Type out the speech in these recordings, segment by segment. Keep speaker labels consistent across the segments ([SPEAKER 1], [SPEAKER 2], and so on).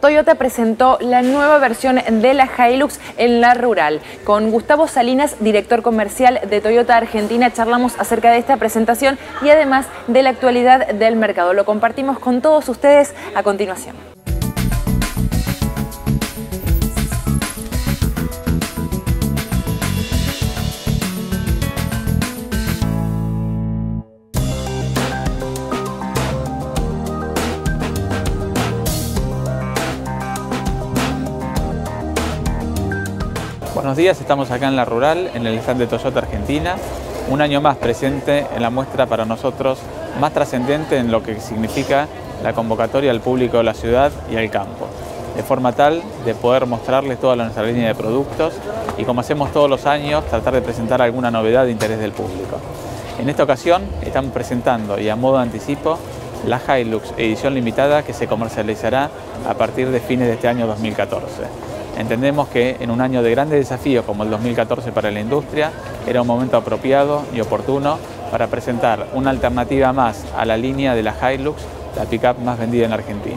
[SPEAKER 1] Toyota presentó la nueva versión de la Hilux en la rural. Con Gustavo Salinas, director comercial de Toyota Argentina, charlamos acerca de esta presentación y además de la actualidad del mercado. Lo compartimos con todos ustedes a continuación.
[SPEAKER 2] Buenos días, estamos acá en la Rural, en el stand de Toyota Argentina, un año más presente en la muestra para nosotros más trascendente en lo que significa la convocatoria al público de la ciudad y al campo, de forma tal de poder mostrarles toda nuestra línea de productos y como hacemos todos los años, tratar de presentar alguna novedad de interés del público. En esta ocasión estamos presentando y a modo de anticipo la Hilux edición limitada que se comercializará a partir de fines de este año 2014. Entendemos que en un año de grandes desafíos como el 2014 para la industria, era un momento apropiado y oportuno para presentar una alternativa más a la línea de la Hilux, la pickup más vendida en Argentina.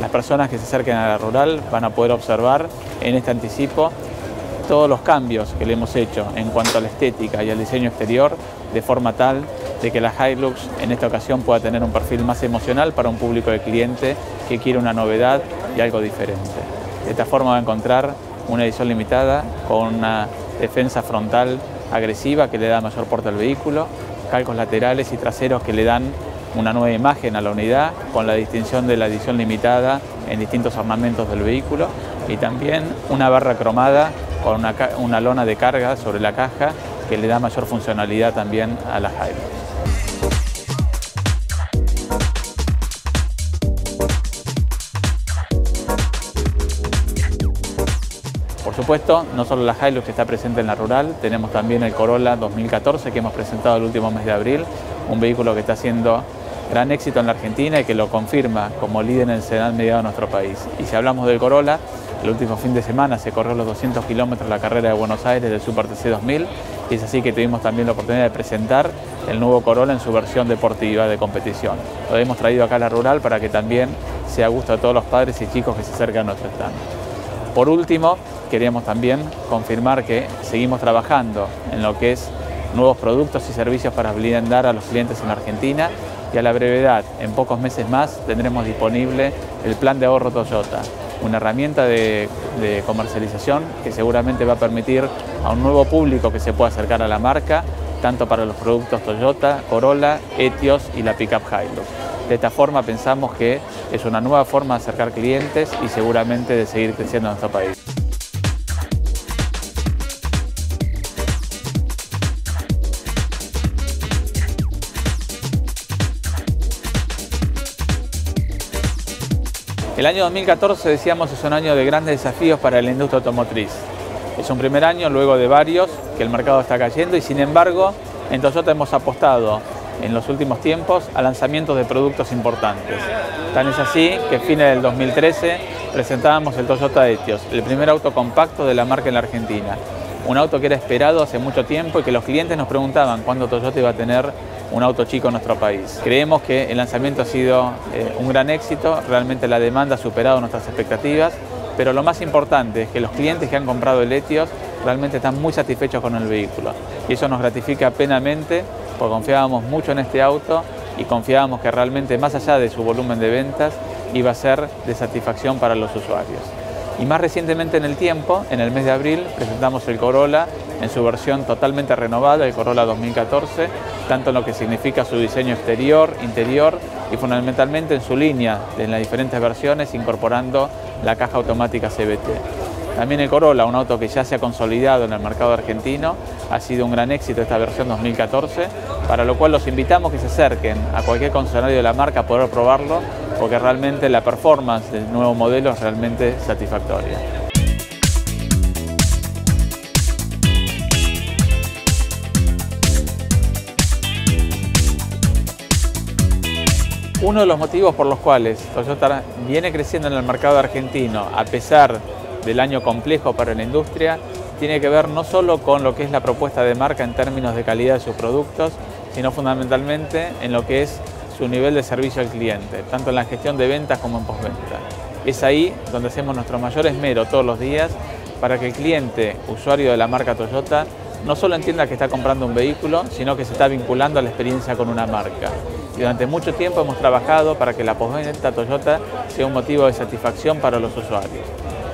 [SPEAKER 2] Las personas que se acerquen a la rural van a poder observar en este anticipo todos los cambios que le hemos hecho en cuanto a la estética y al diseño exterior, de forma tal de que la Hilux en esta ocasión pueda tener un perfil más emocional para un público de cliente que quiere una novedad y algo diferente. De esta forma va a encontrar una edición limitada con una defensa frontal agresiva que le da mayor porte al vehículo, calcos laterales y traseros que le dan una nueva imagen a la unidad con la distinción de la edición limitada en distintos ornamentos del vehículo y también una barra cromada con una, una lona de carga sobre la caja que le da mayor funcionalidad también a la Hilux. Supuesto, no solo la Hilux que está presente en la rural, tenemos también el Corolla 2014 que hemos presentado el último mes de abril, un vehículo que está haciendo gran éxito en la Argentina y que lo confirma como líder en el sedán mediado de nuestro país. Y si hablamos del Corolla, el último fin de semana se corrió los 200 kilómetros la carrera de Buenos Aires del Super TC 2000 y es así que tuvimos también la oportunidad de presentar el nuevo Corolla en su versión deportiva de competición. Lo hemos traído acá a la rural para que también sea a gusto de todos los padres y chicos que se acercan a nuestro stand. Por último, queríamos también confirmar que seguimos trabajando en lo que es nuevos productos y servicios para blindar a los clientes en Argentina y a la brevedad, en pocos meses más, tendremos disponible el plan de ahorro Toyota, una herramienta de, comercialización que seguramente va a permitir a un nuevo público que se pueda acercar a la marca, tanto para los productos Toyota, Corolla, Etios y la Pickup Hilux. De esta forma pensamos que es una nueva forma de acercar clientes y seguramente de seguir creciendo en nuestro país. El año 2014, decíamos, es un año de grandes desafíos para la industria automotriz. Es un primer año, luego de varios, que el mercado está cayendo y sin embargo, en Toyota hemos apostado en los últimos tiempos a lanzamientos de productos importantes. Tan es así que a fines del 2013 presentábamos el Toyota Etios, el primer auto compacto de la marca en la Argentina. Un auto que era esperado hace mucho tiempo y que los clientes nos preguntaban cuándo Toyota iba a tener un auto chico en nuestro país. Creemos que el lanzamiento ha sido eh, un gran éxito, realmente la demanda ha superado nuestras expectativas, pero lo más importante es que los clientes que han comprado el Etios realmente están muy satisfechos con el vehículo y eso nos gratifica plenamente porque confiábamos mucho en este auto y confiábamos que realmente más allá de su volumen de ventas iba a ser de satisfacción para los usuarios. Y más recientemente en el tiempo, en el mes de abril, presentamos el Corolla en su versión totalmente renovada, el Corolla 2014, tanto en lo que significa su diseño exterior, interior y fundamentalmente en su línea en las diferentes versiones incorporando la caja automática CBT. También el Corolla, un auto que ya se ha consolidado en el mercado argentino, ha sido un gran éxito esta versión 2014, para lo cual los invitamos que se acerquen a cualquier concesionario de la marca a poder probarlo, porque realmente la performance del nuevo modelo es realmente satisfactoria. Uno de los motivos por los cuales Toyota viene creciendo en el mercado argentino, a pesar del año complejo para la industria tiene que ver no solo con lo que es la propuesta de marca en términos de calidad de sus productos, sino fundamentalmente en lo que es su nivel de servicio al cliente, tanto en la gestión de ventas como en postventa. Es ahí donde hacemos nuestro mayor esmero todos los días para que el cliente, usuario de la marca Toyota, no solo entienda que está comprando un vehículo, sino que se está vinculando a la experiencia con una marca. Y durante mucho tiempo hemos trabajado para que la postventa Toyota sea un motivo de satisfacción para los usuarios.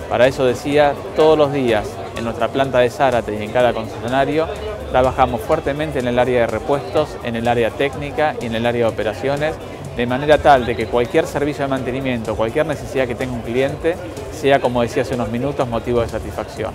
[SPEAKER 2] Para eso decía, todos los días en nuestra planta de Zárate y en cada concesionario trabajamos fuertemente en el área de repuestos, en el área técnica y en el área de operaciones, de manera tal de que cualquier servicio de mantenimiento, cualquier necesidad que tenga un cliente, sea, como decía hace unos minutos, motivo de satisfacción.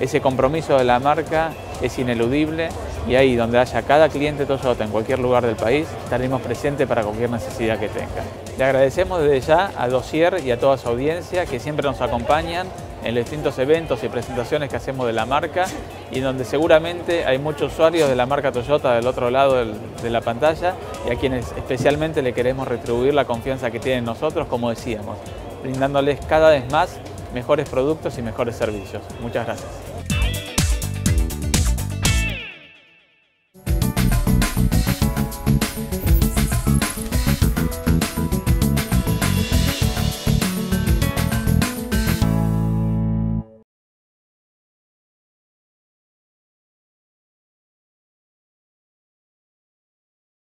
[SPEAKER 2] Ese compromiso de la marca es ineludible y ahí donde haya cada cliente Toyota en cualquier lugar del país, estaremos presentes para cualquier necesidad que tenga. Le agradecemos desde ya a Dossier y a toda su audiencia que siempre nos acompañan en los distintos eventos y presentaciones que hacemos de la marca y donde seguramente hay muchos usuarios de la marca Toyota del otro lado de la pantalla y a quienes especialmente le queremos retribuir la confianza que tienen nosotros, como decíamos, brindándoles cada vez más mejores productos y mejores servicios. Muchas gracias.